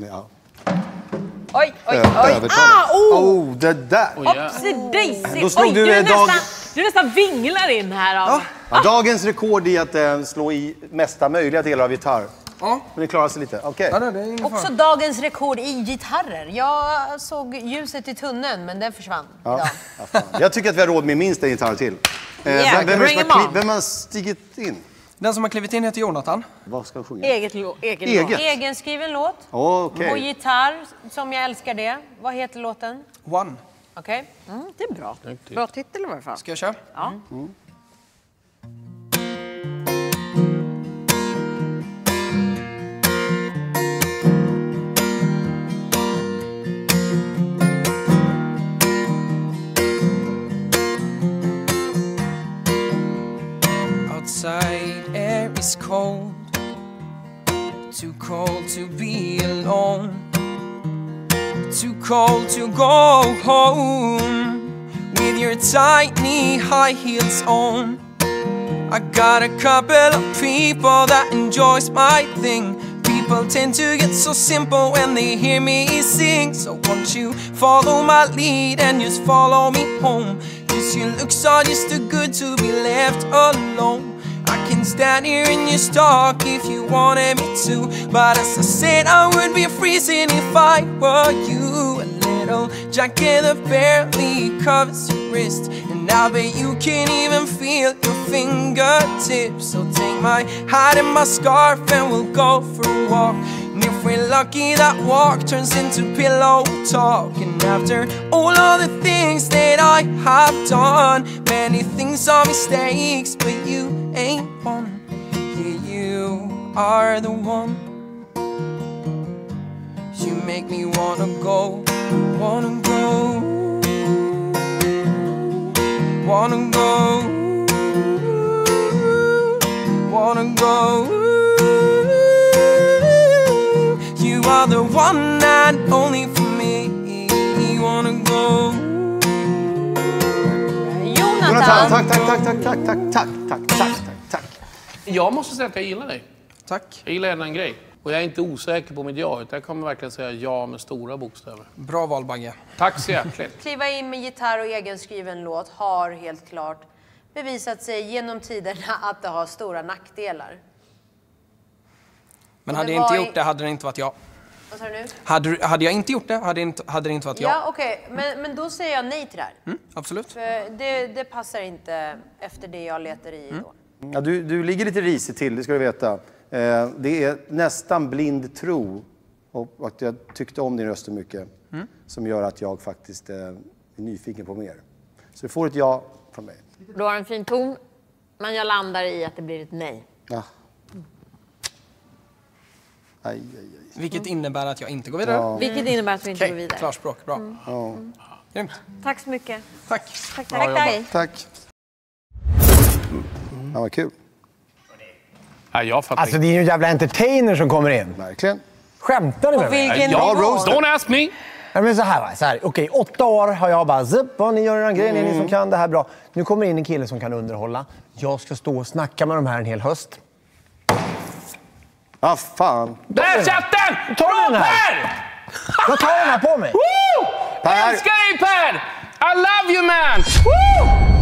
Ja. Oj, oj, oj. Ah, oh! Oh, det där! Opsy daisy. Då slog Oj, du, du, är dag- nästan, du nästan vinglar in här. Av. Ja, dagens rekord i att eh, slå i mesta möjliga delar av gitarr. Ja. Men ni klarar sig lite. Okej. Ja, det är ingen Också dagens rekord i gitarrer. Jag såg ljuset i tunneln, men den försvann idag. Ja, fan. Jag tycker att vi har råd med minst en gitarr till. Eh, Yeah, vem, vem, är det bring som 'em har on. kli- vem har stigit in? Den som har klivit in heter Jonathan. Vad ska vi sjunga? Eget, lo- egen Eget? låt. Egenskriven låt. Okej. På gitarr, som jag älskar det. Vad heter låten? One. Okej? Mm, det är bra. Bra titel i varje fall. Ska jag köra? Ja. Outside air is cold, too cold to be alone, too cold to go home with your tiny high heels on. I got a couple of people that enjoys my thing. People tend to get so simple when they hear me sing. So won't you follow my lead and just follow me home? Cause your looks are just too good to be left alone. I can stand here and just talk if you wanted me to. But as I said, I would be freezing if I were you. A little jacket that barely covers your wrist. And I bet you can't even feel your fingertips. So take my hat and my scarf and we'll go for a walk. And if we're lucky, that walk turns into pillow talk. And after all of the things that I have done, many things are mistakes, but you ain't one. Yeah, you are the one. You make me wanna go, wanna go, wanna go, one and only for me. Wanna go. Jonathan, tack, tack, tack, tack, tack, tack, tack, tack, tack, tack, tack. Jag måste säga att jag gillar dig. Tack. Jag gillar en grej. Och jag är inte osäker på mitt ja, utan jag kommer verkligen säga ja med stora bokstäver. Bra val, Bagge. Tack så hjärtligt. Kliva in med gitarr och egenskriven låt har helt klart bevisat sig genom tiderna att det har stora nackdelar. Men hade jag inte gjort det hade det inte varit jag. Vad sa du nu? Hade, hade jag inte gjort det hade det inte, hade det inte varit jag. Ja, okej. Men, men då säger jag nej till det här. Mm, absolut. För det, det passar inte efter det jag letar i då. Ja, du, du ligger lite risigt till, det ska du veta. Eh, det är nästan blind tro och att jag tyckte om din röst så mycket som gör att jag faktiskt eh, är nyfiken på mer. Så du får ett ja från mig. Du har en fin ton, men jag landar i att det blir ett nej. Ja. Aj, aj, aj. Vilket innebär att jag inte går vidare. Ja. Vilket innebär att vi inte Okej, går vidare. klarspråk. Bra. Ja. Grymt. Tack så mycket. Tack. Tack, tack. tack. Tack. Ja, vad kul. Nej, jag fattar Alltså det är ju en jävla entertainer som kommer in. Verkligen. Skämtar ni med mig? Ja, roast. Don't ask me! Ja, men så här, så här. Okej, åtta år har jag bara zup, ja, ni gör era grejer, ni är ni Mm. som kan det här bra. Nu kommer in en kille som kan underhålla. Jag ska stå och snacka med de här en hel höst. Ja, fan. Där chatten! Ta Bra den här. Jag tar den här på mig! Woo! Per! Älskar dig Per! I love you man! Woo!